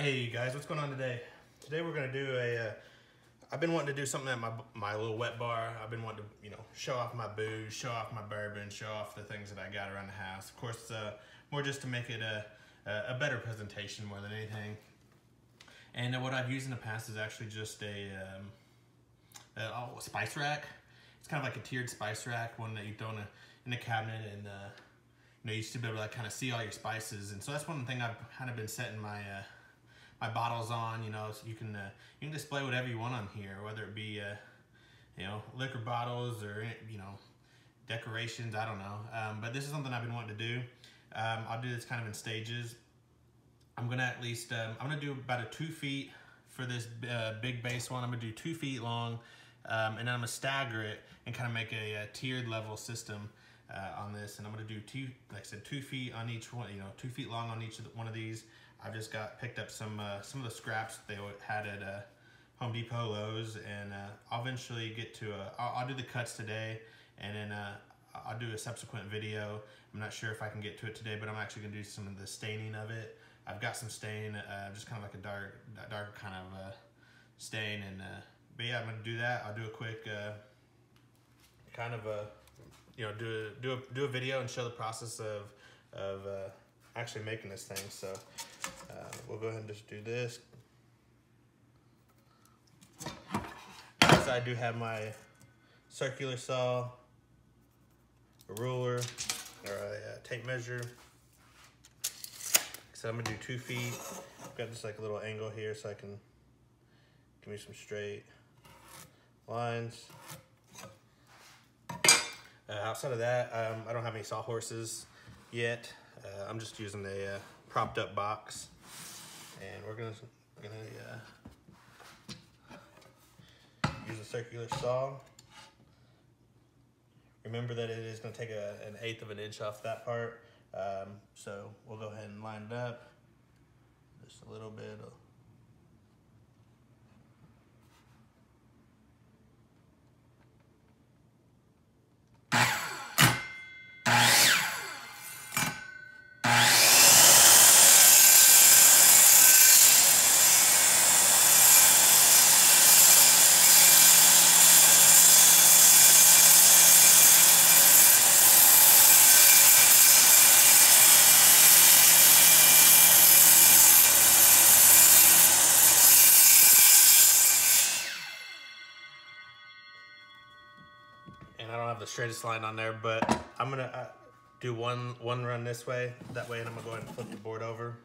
Hey guys, what's going on today? Today we're gonna do a. Uh, I've been wanting to do something at my my little wet bar. I've been wanting to, you know, show off my booze, show off my bourbon, show off the things that I got around the house. Of course, uh, more just to make it a a better presentation more than anything. And uh, what I've used in the past is actually just a, um, a oh, spice rack. It's kind of like a tiered spice rack, one that you throw in a, in a cabinet and uh, you know, you used to be able to like, kind of see all your spices. And so that's one thing I've kind of been setting my uh, my bottles on, you know, so you can uh, you can display whatever you want on here, whether it be uh, you know liquor bottles or you know decorations. I don't know, um, but this is something I've been wanting to do. Um, I'll do this kind of in stages. I'm gonna at least um, I'm gonna do about a two feet for this uh, big base one. I'm gonna do two feet long, um, and then I'm gonna stagger it and kind of make a, a tiered level system. Uh, on this and I'm gonna do two like I said two feet on each one you know two feet long on each one of these I've just got picked up some uh, some of the scraps they had at uh, Home Depot, Lowe's, and uh, I'll eventually get to a. I'll, I'll do the cuts today, and then uh, I'll do a subsequent video. I'm not sure if I can get to it today, but I'm actually gonna do some of the staining of it. I've got some stain, uh, just kind of like a dark, dark kind of uh, stain, and but yeah, I'm gonna do that. I'll do a quick kind of a, you know, do a, do a, do a video and show the process of of actually making this thing. So uh, we'll go ahead and just do this. I do have my circular saw, a ruler, or a, a tape measure. So I'm gonna do two feet. I've got this like a little angle here so I can give me some straight lines. Uh, outside of that, um, I don't have any sawhorses yet. Uh, I'm just using a uh, propped up box and we're gonna, gonna uh, use a circular saw. Remember that it is gonna take a, an eighth of an inch off that part. Um, so we'll go ahead and line it up. Just a little bit and I don't have the straightest line on there, but I'm gonna uh, do one one run this way, that way, and I'm gonna go ahead and flip the board over.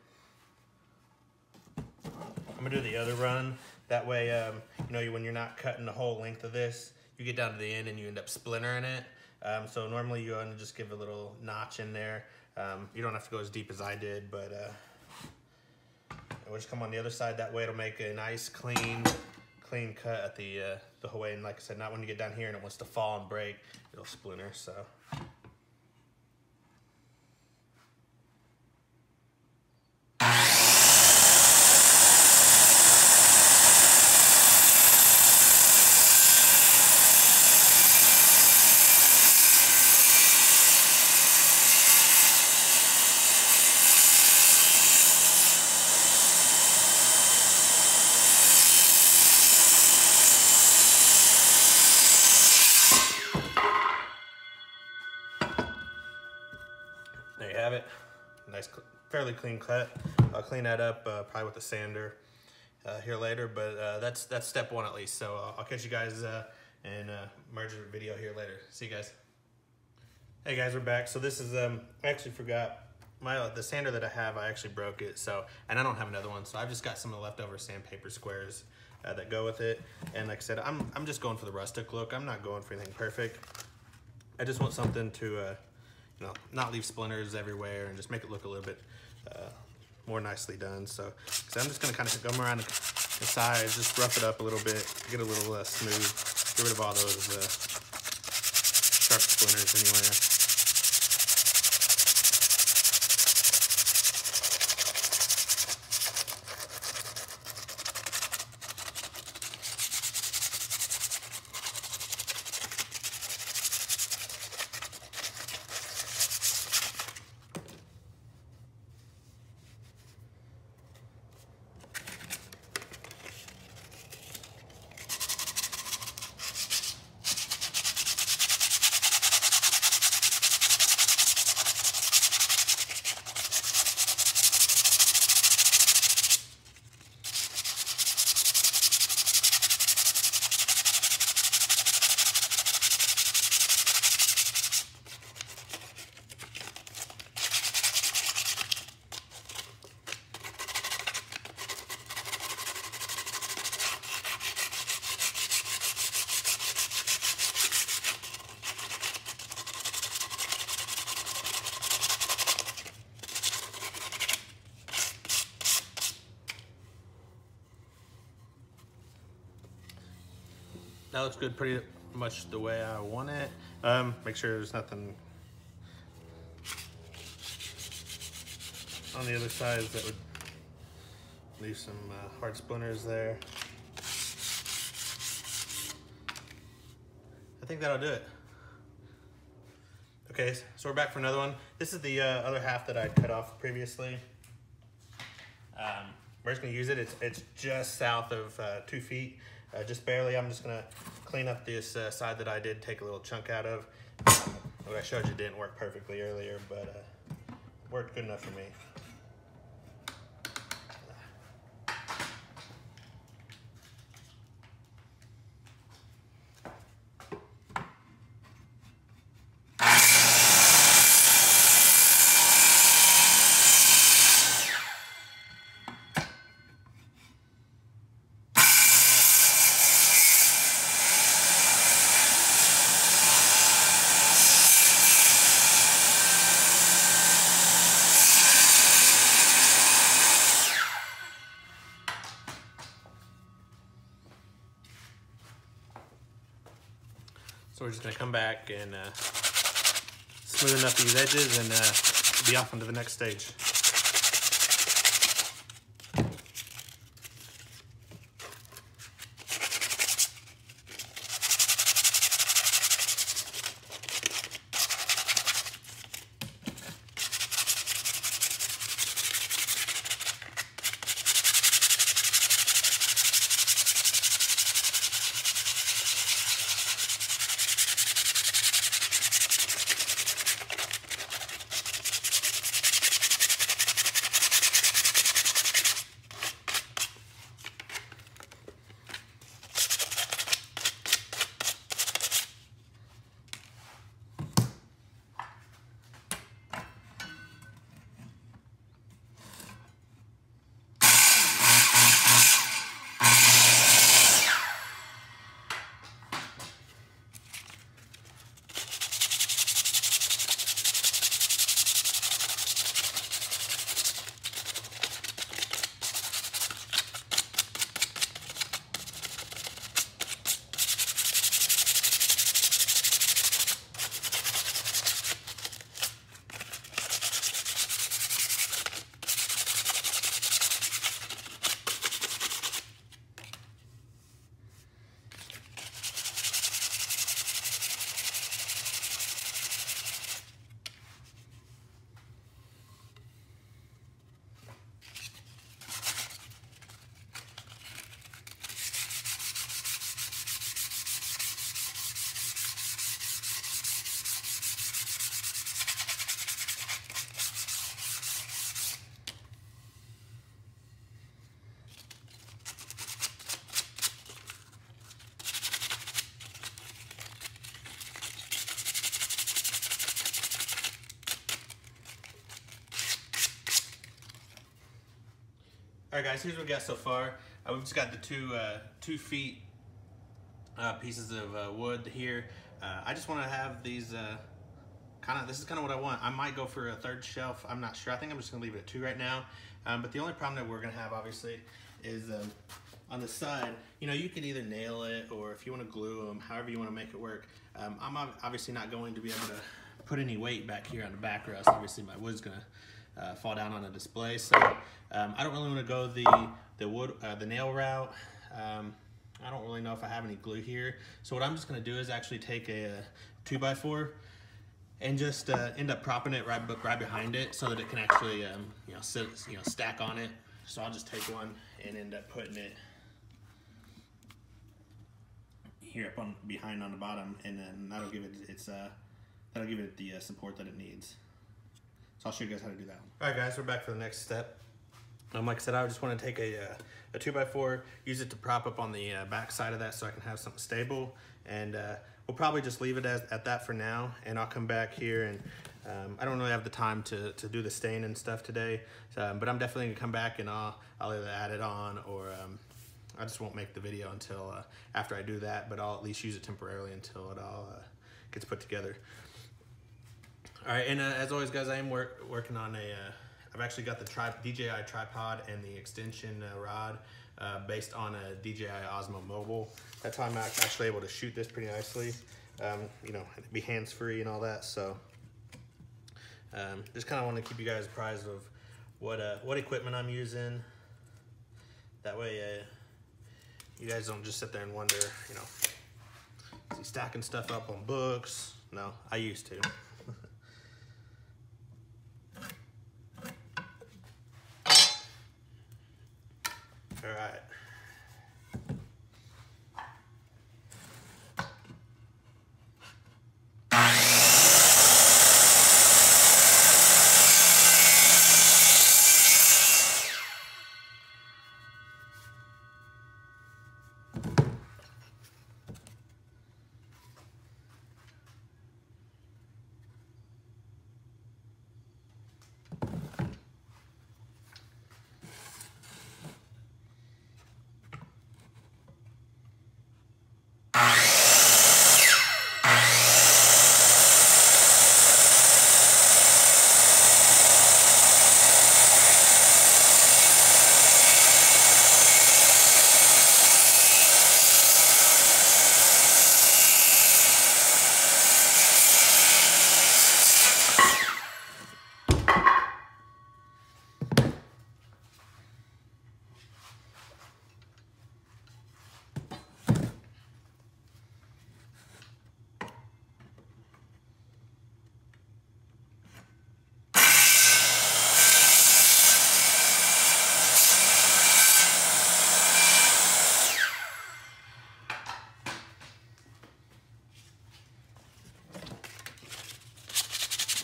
I'm gonna do the other run, that way, um, you know, when you're not cutting the whole length of this, you get down to the end and you end up splintering it. Um, so normally you want to just give a little notch in there. Um, you don't have to go as deep as I did, but uh, we'll just come on the other side. That way it'll make a nice, clean, clean cut at the uh, the Hawaiian. like I said, not when you get down here and it wants to fall and break, it'll splinter. So. Fairly clean cut. I'll clean that up uh, probably with a sander uh, here later, but uh, that's that's step one at least. So I'll catch you guys in a merger video here later. See you guys. Hey guys, we're back. So this is, um, I actually forgot my the sander that I have, I actually broke it. So, and I don't have another one. So I've just got some of the leftover sandpaper squares uh, that go with it. And like I said, I'm, I'm just going for the rustic look. I'm not going for anything perfect. I just want something to, uh, you know, not leave splinters everywhere and just make it look a little bit uh, more nicely done. So, so I'm just gonna kind of come around the, sides, just rough it up a little bit, get a little uh, smooth, get rid of all those uh, sharp splinters anywhere. That looks good, pretty much the way I want it. Um, make sure there's nothing on the other sides that would leave some uh, hard splinters there. I think that'll do it. Okay, so we're back for another one. This is the uh, other half that I cut off previously. Um, we're just gonna use it. It's, it's just south of uh, two feet, uh, just barely. I'm just gonna clean up this uh, side that I did take a little chunk out of. Um, what I showed you didn't work perfectly earlier, but uh, worked good enough for me. So we're just gonna come back and uh, smoothen up these edges and uh, be off onto the next stage. All right, guys, here's what we got so far. Uh, we've just got the two uh, two feet uh, pieces of uh, wood here. Uh, I just want to have these uh, kind of, this is kind of what I want. I might go for a third shelf. I'm not sure. I think I'm just going to leave it at two right now. Um, but the only problem that we're going to have, obviously, is um, on the side, you know, you could either nail it or if you want to glue them, however you want to make it work. Um, I'm obviously not going to be able to put any weight back here on the back rest. Obviously, my wood's going to uh, fall down on a display. So um, I don't really want to go the the wood uh, the nail route. Um, I don't really know if I have any glue here. So what I'm just going to do is actually take a, a two by four and just uh, end up propping it right right behind it so that it can actually um, you know sit you know stack on it. So I'll just take one and end up putting it here up on behind on the bottom, and then that'll give it its uh, that'll give it the uh, support that it needs. So I'll show you guys how to do that one. All right, guys, we're back for the next step. Um, like I said, I just want to take a, uh, a 2x4, use it to prop up on the uh, back side of that so I can have something stable. And uh, we'll probably just leave it as, at that for now. And I'll come back here and um, I don't really have the time to, to do the stain and stuff today. Um, but I'm definitely going to come back and I'll, I'll either add it on or um, I just won't make the video until uh, after I do that. But I'll at least use it temporarily until it all uh, gets put together. All right, and uh, as always, guys, I am work, working on a. have uh, actually got the tri DJI tripod and the extension uh, rod uh, based on a DJI Osmo Mobile. That's how I'm actually able to shoot this pretty nicely. Um, you know, be hands-free and all that. So um, just kind of want to keep you guys apprised of what uh, what equipment I'm using. That way, you guys don't just sit there and wonder, you know, is he stacking stuff up on books? No, I used to.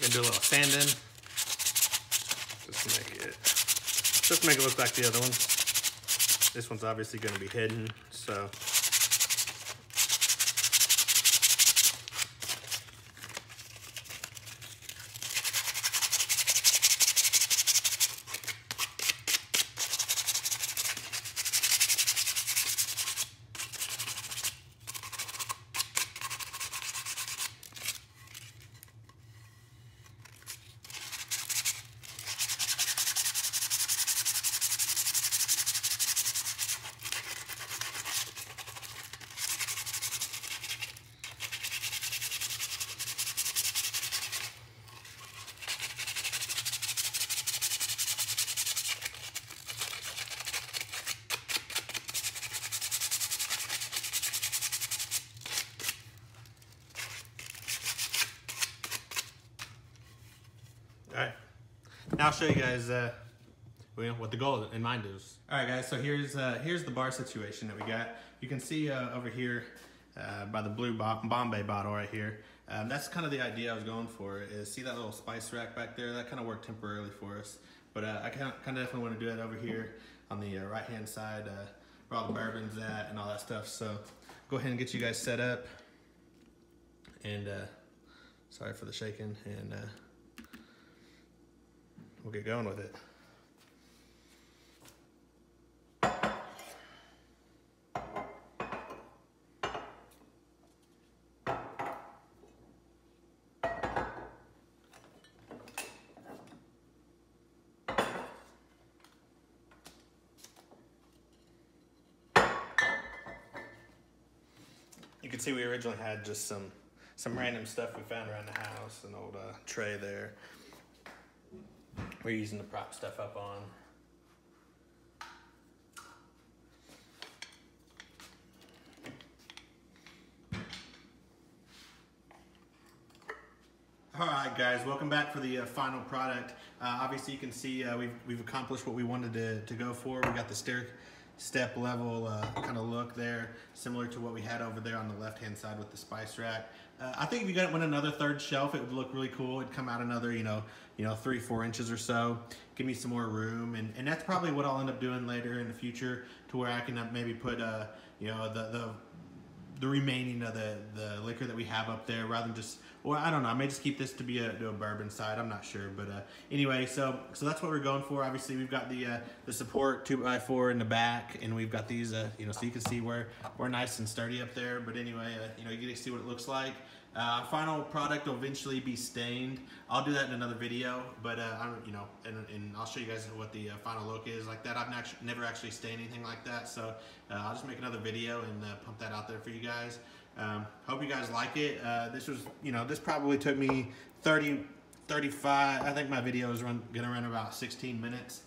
Gonna do a little sanding. Just make it, just make it look like the other one. This one's obviously gonna be hidden, so. All right. Now I'll show you guys uh, what the goal in mind is. All right, guys. So here's uh, here's the bar situation that we got. You can see uh, over here uh, by the blue Bombay bottle right here. Um, that's kind of the idea I was going for. Is see that little spice rack back there? That kind of worked temporarily for us, but uh, I kind of definitely want to do that over here on the uh, right hand side where all the bourbon's at and all that stuff. So go ahead and get you guys set up. And sorry for the shaking and we'll get going with it. You can see we originally had just some some random stuff we found around the house, an old uh, tray there we're using the prop stuff up on. All right, guys, welcome back for the uh, final product. Uh, obviously, you can see uh, we've, we've accomplished what we wanted to, to go for. We got the stair step level uh, kind of look there, similar to what we had over there on the left-hand side with the spice rack. Uh, I think if you got went another third shelf, it would look really cool. It'd come out another, you know, you know, three, four inches or so. Give me some more room, and, and that's probably what I'll end up doing later in the future, to where I can maybe put, uh, you know, the the the remaining of the the liquor that we have up there, rather than just, or I don't know, I may just keep this to be a, to a bourbon side. I'm not sure, but uh, anyway, so so that's what we're going for. Obviously, we've got the uh, the support two by four in the back, and we've got these, uh, you know, so you can see where we're nice and sturdy up there. But anyway, uh, you know, you get to see what it looks like. Uh, final product will eventually be stained. I'll do that in another video, but uh, I'm, you know, and, and, I'll show you guys what the uh, final look is like that. I've not, never actually stained anything like that, so uh, I'll just make another video and uh, pump that out there for you guys. Um, hope you guys like it. Uh, this was, you know, this probably took me 30, 35. I think my video is run, gonna run about 16 minutes.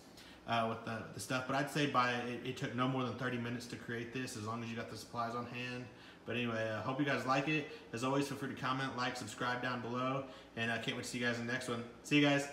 with the, the stuff, but I'd say by it, it took no more than 30 minutes to create this, as long as you got the supplies on hand. But anyway, I uh, hope you guys like it. As always, feel free to comment, like, subscribe down below. And I can't wait to see you guys in the next one. See you guys.